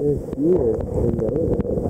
is here in the